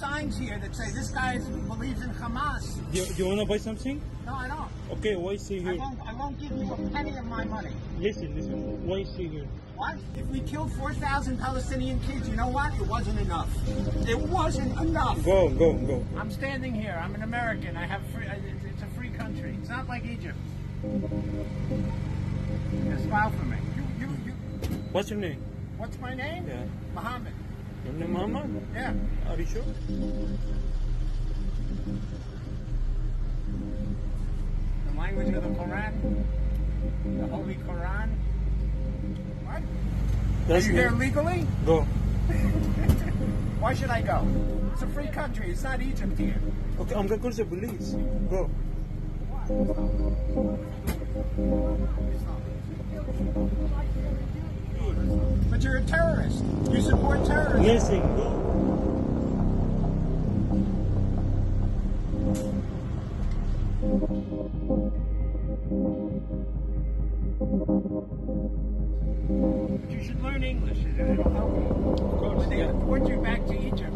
signs here that say this guy is- believes in Hamas. You, you wanna buy something? No, I don't. Okay, why is he I here? won't. I won't give you a penny of my money. Listen, listen. Why is he here? What? If we killed 4,000 Palestinian kids, you know what? It wasn't enough. It wasn't enough. Go, go, go. I'm standing here. I'm an American. I have free. It's it's a free country. It's not like Egypt. Just smile for me. You, you, you. What's your name? What's my name? Yeah. Muhammad. Name Muhammad? Yeah. Are you sure? The language of the Quran. The Holy Quran. What? Are you me. here legally? Go. Why should I go? It's a free country. It's not Egypt here. Okay, I'm gonna call the police. Go. You're a terrorist. You support terrorism. Listen, go. But you should learn English. It'll help you. Of course, When they yeah. deport you back to Egypt.